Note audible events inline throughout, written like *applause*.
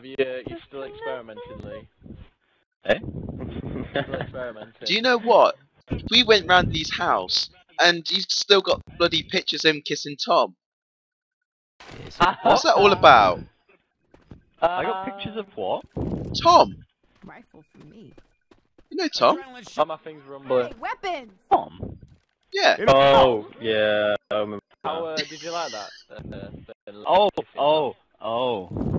Have you, uh, you still experimenting, Lee? Eh? Still experimenting. Do you know what? We went round Lee's house, and he's still got bloody pictures of him kissing Tom. What's that all about? I got pictures of what? Tom. Rifle for me. You know Tom? Oh, my thing's rumbling. Hey, weapons! Tom? Yeah. Oh, yeah. I. How, uh, did you like that? Uh, *laughs* uh, Oh, oh, oh.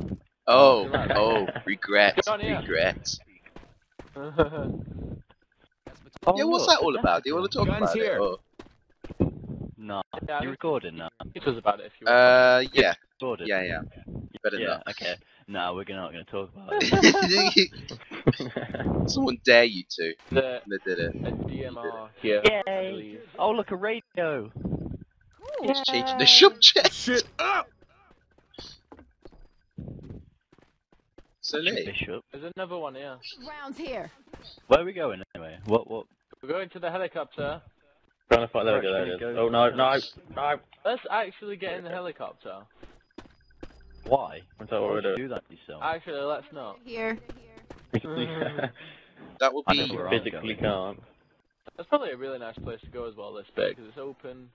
Oh, *laughs* You oh, regrets, Good on you. regret. oh Yeah, what's look, that all about? Do you want to talk Guns about here. it? Or? Nah. Yeah, you think- recording now? It was about it if you want. Uh, yeah, Recording? yeah, yeah. Better Yeah, not. okay. No, we're not going to talk about *laughs* it. *laughs* Someone dare you to. The They did it. a DMR here. Yay! Oh, look, a radio! It's changing the subject. Shit up! So Bishop. There's another one here. Rounds here. Where are we going anyway? What, what? We're going to the helicopter. Trying to find there we go, Where there it should we is. go? Oh no, no, no. Let's actually get in the helicopter. Why? That's not what Why we're would you do that to yourself? Actually, let's not. Here. *laughs* that will I be. know where I'm Physically going. can't. That's probably a really nice place to go as well. This bit because it's open.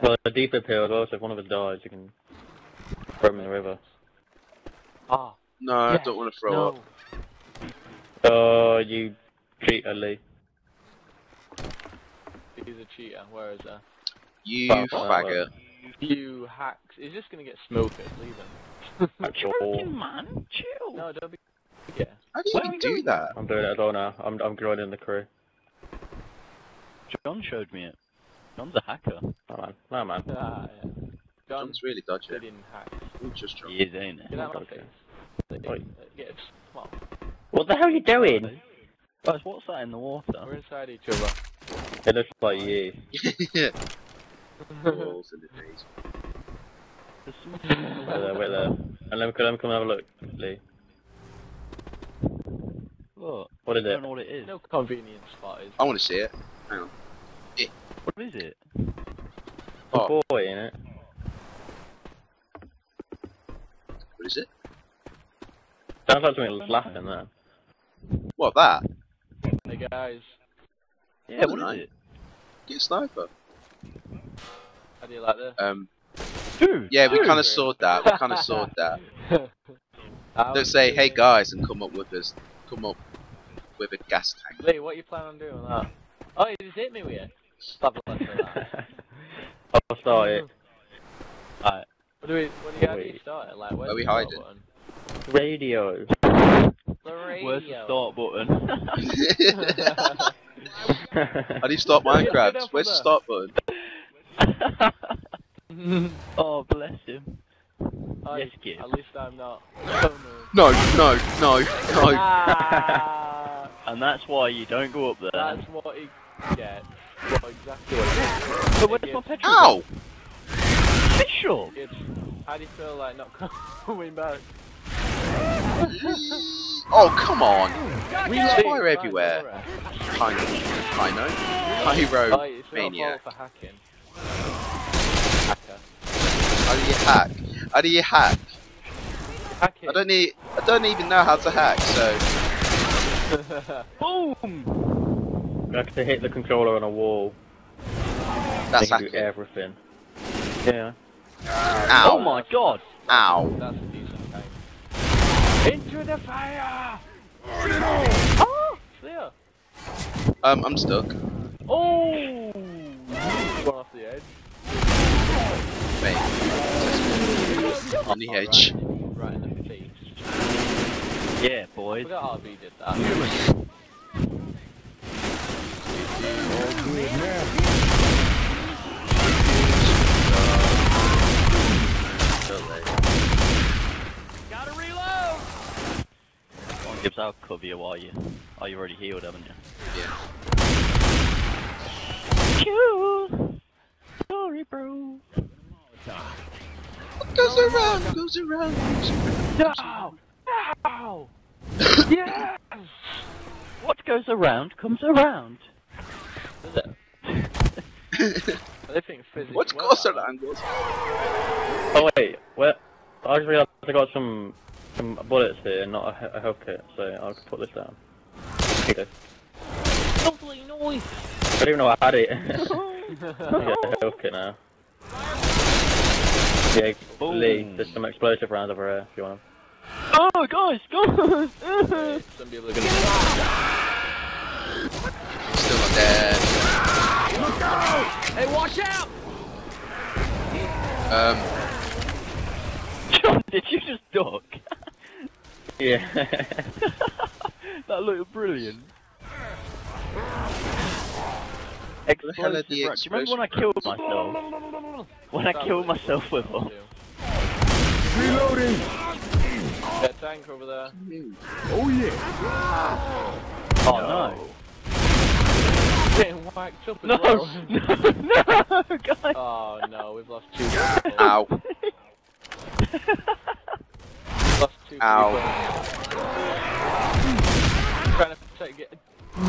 Well, a deeper hill as well, so if one of us dies, you can throw him in the river. Ah, No, I don't want to throw no. up. Oh, you cheater, Lee. He's a cheater. Where is that? You Fuck, faggot. You hacks. He's just gonna get smoked. Leave him. *laughs* Oh, man, chill. No, don't be. Yeah. How do you Where are even we do going? that? I'm doing it as well now. I'm I'm joining the crew. John showed me it. John's a hacker. No man, no man. Ah, yeah. John's really dodgy. did in hacks. Ooh, just John. He is, ain't Get he? out of my Okay. face. Oi. Get come on. What the hell are you doing? Guys, what's that in the water? We're inside each other. It looks like you. *laughs* Balls in the face. There's something in the Wait there, wait there. And let me, let me come and have a look, Lee. Look, What is I it? don't know what it is. no convenient spot is. I want to see it. Hang on. What is it? A Oh, boy in it. what is it? Sounds like something that's laughing there. What that? Hey guys, Yeah, what Alright. is it? Get a sniper. how do you like this? Um, Dude! yeah, we kind of sawed that. We kind of sawed that. *laughs* How Don't say, you hey guys, and come up with us. Come up with a gas tank. Lee, what you plan on doing with that? Oh, you just hit me with it. Stop it, that. *laughs* I'll start it. What do we? What do you? How do you start it? Like, where's Are we hiding? button? Radio. The Where's the start button? *laughs* How do you start Yeah, get Minecraft? Where's the start button? *laughs* oh, bless him. I- Yes, kid. At least I'm not. Oh No, no, no, no. no. Ah, *laughs* And that's why you don't go up there. that's what he gets. What exactly what he But where's my petrol? Ow! Bishop! gets. How do you feel like not coming back? Oh, come on! We fire everywhere. Pyro. Pyro? Pyro Oh, it's not a maniac. fault for hacking. Hacker. How do you hack? How do you hack? Hacking. I don't need. I don't even know how to hack. So *laughs* Boom! I have to hit the controller on a wall. that's They can do hacking. everything. Yeah. Ow! Oh my god! Ow! That's a decent time. Into the fire! Oh! There! Um, I'm stuck. Oh! One off the edge. Wait. On the edge. Right in the face. Yeah, I boys. forgot RB did that. Gotta reload! Gibbs, I'll cover you while you. Oh, you already healed, haven't you? Yeah. Cool. Sorry, bro. What goes around goes around. Goes around. No! No! yes! What goes around comes around. Is *laughs* it? I think physics. What's well, goes around goes? Oh wait, well, I just realised I got some Some bullets here, not a, he- a health kit, so I'll put this down. Okay. Lovely noise. I don't even know I had it. *laughs* *laughs* yeah, a health kit now. Yeah, Lee, there's some explosive rounds over here if you want them. Oh, guys, guys. Some people are gonna. Still not dead. hey, watch out! Um, John, did you just duck? Yeah. *laughs* that looked brilliant. the hell are Explosive the. Do you remember when I killed myself? When I killed myself with them? Reloading. Yeah, tank over there. Oh, yeah. Oh no. Getting whacked up as No! well. *laughs* No! No! Guys! Oh no, we've lost two *laughs* people. ow. We've two Ow. people. Trying to protect it.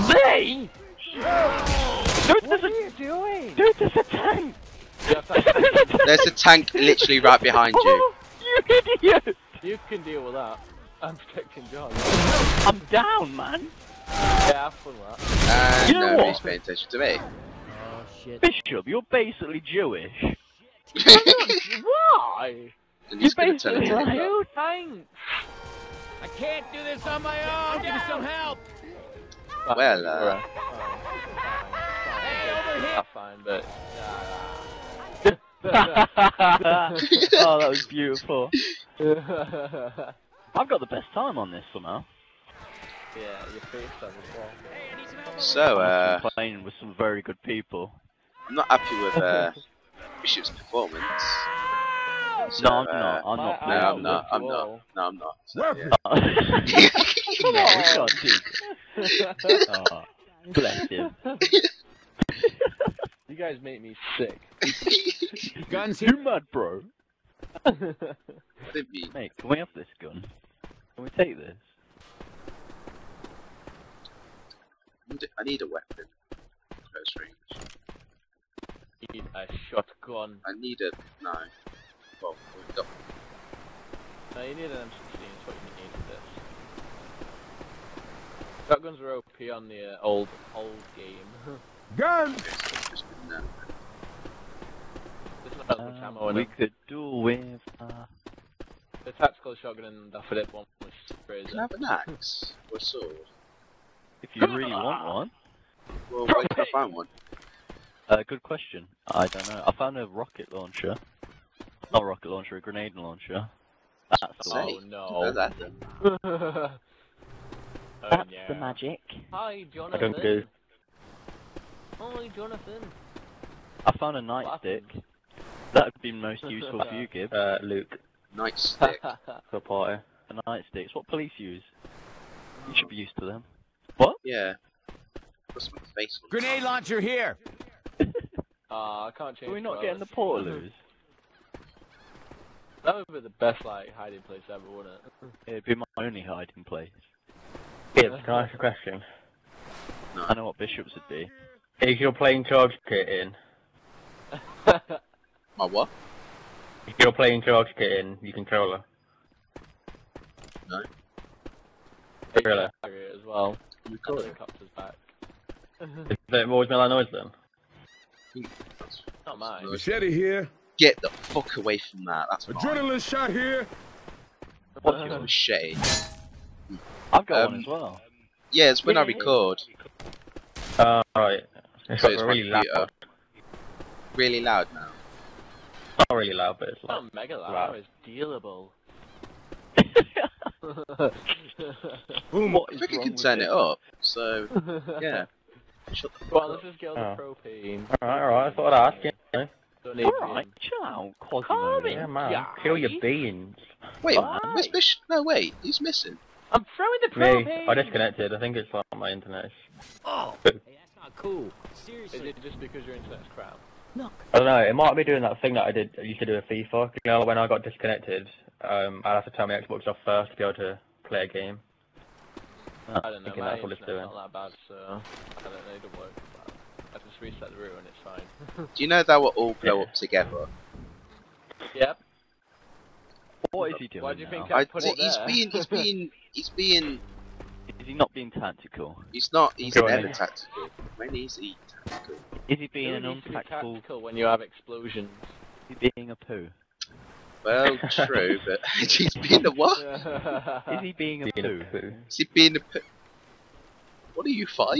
Zay! Dude, What are a, you doing? dude, there's a tank! Yeah. There's a tank literally right behind you. Oh, you idiot! You can deal with that. I'm protecting John. I'm down, man. Yeah, I've fun that. And You know nobody's what? paying attention to me. Oh, shit. Bishop, you're basically Jewish. *laughs* Why? And he's gonna turn basically it like, into who Tank! I can't do this on my own. Give me some help. Well, uh, That's fine, but. *laughs* *laughs* oh, that was beautiful. *laughs* I've got the best time on this somehow. Yeah, your face does as well. So, uh, playing with some very good people. I'm not happy with uh, Bishop's performance. So, no, I'm uh, not. I'm not. No, I'm not. I'm not. No, I'm not. So, yeah. no, we can't do that. Oh, bless him. You guys make me sick. Guns here. mad, bro? Didn't Mate, can we have this gun? Can we take this? I need a weapon. Close range. Need a shotgun. I need a no. Well, we've got No, you need an M16. Is what you need with this. Shotguns were OP on the uh, old old game. *laughs* Guns. just been uh, There's not that much ammo in we it. could do with. Uh, The tactical shotgun and the Fidep one was crazy. Can I have an axe or a sword? if you really want one. Well, where can I find one? Uh, good question. I don't know. I found a rocket launcher. Not a rocket launcher, a grenade launcher. That's, Say, Oh know no. that then. *laughs* oh, that's yeah. the magic. Hi, Jonathan. I Jonathan. don't go. Hi, Jonathan. I found a nightstick. That would be most useful for you, *laughs* Gibb. Uh, Luke, Nightstick. *laughs* for a party. A nightstick. It's what police use. You should be used to them. What? Yeah. What's my face on? Grenade launcher here. Ah, I can't change. Are we not getting the portaloos? That would be the best like hiding place ever, wouldn't it? It'd be my only hiding place. Gibbs, can I ask a question? I know what bishops would be. Is your plane charge kit in? *laughs* My what? Is your plane charge kit in your controller? No. Really? Carry it as well. Recorder. Helicopter's back. Is that always made that noise then? Not mine. Machete here. Get the fuck away from that. That's mine. Adrenaline shot here. What's Your yours? machete. I've got Um, one as well. Yeah, it's when I record. Uh, right. It's So got it's my really loud. Really loud now. Not really loud, but it's It's like. not mega loud, Wow. it's dealable. *laughs* Boom. what I think you can turn it? it up. So, *laughs* yeah. Shut the fuck Well, up. let's just get all the Oh. propane. Alright, alright, I thought I'd ask you. Don't Alright, being- chill out, Quasimodo. Yeah, man. Yeah. Kill your beans. Wait, Why? where's Bish? No, wait. He's missing. I'm throwing the Me, propane! I disconnected. I think it's like my internet. Oh. Hey, that's not cool. Seriously. Is Seriously. it just because your internet's crap? Look. I don't know. It might be doing that thing that I did. I used to do with FIFA. You know, when I got disconnected, um, I'd have to turn my Xbox off first to be able to play a game. I don't know, my that's what it's doing. not that bad, so I don't know, it don't work. But I just reset the router and it's fine. *laughs* Do you know that will all blow Yeah. up together? yep. What is he doing Why do you now? think I, put it he's there. being, he's being, he's being, Is he not being tactical? he's not, he's Go on never then. tactical. When is he tactical? Is he being an needs to be tactical when you have explosions? Is he being a poo? Well, *laughs* true, but *laughs* he's being a what? Is he being a Being poo? a poo. Is he being a poo? What are you, five?